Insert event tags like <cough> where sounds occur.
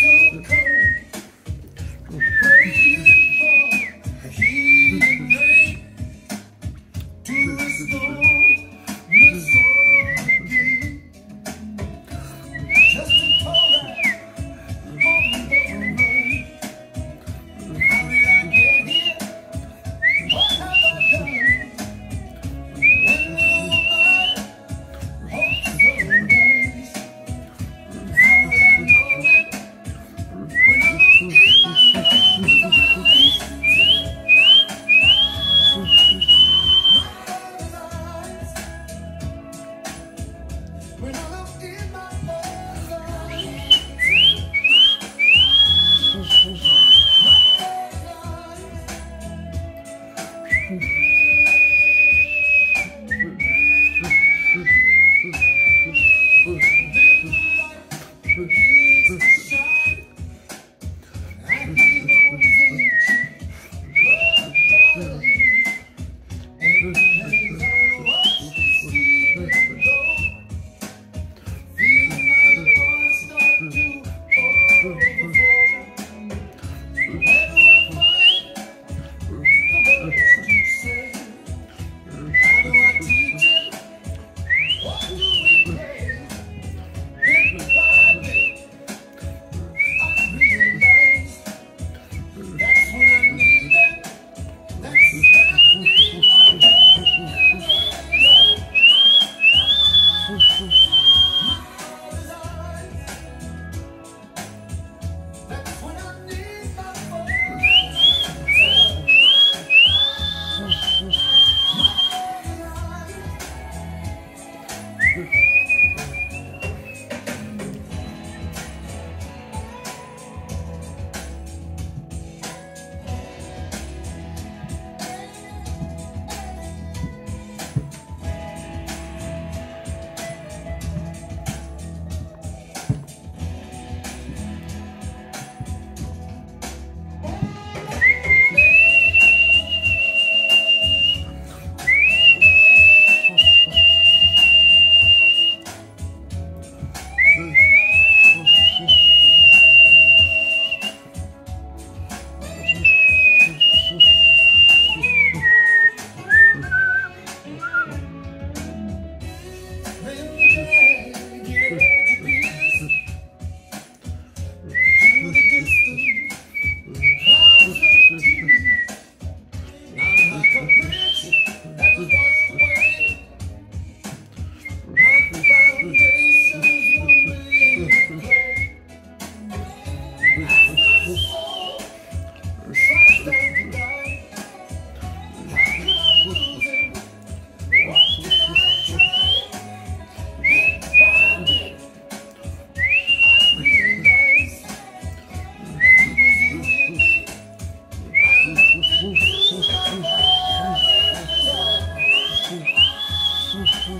don't come. Yeah. <laughs> Uf, uf.